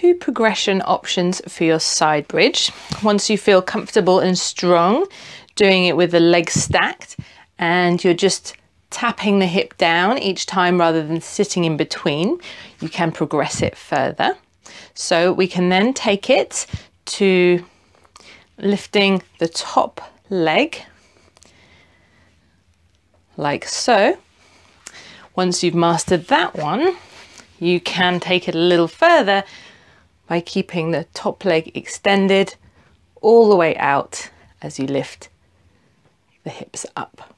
two progression options for your side bridge. Once you feel comfortable and strong, doing it with the legs stacked and you're just tapping the hip down each time rather than sitting in between, you can progress it further. So we can then take it to lifting the top leg like so. Once you've mastered that one, you can take it a little further by keeping the top leg extended all the way out as you lift the hips up.